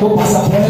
cuando pasa por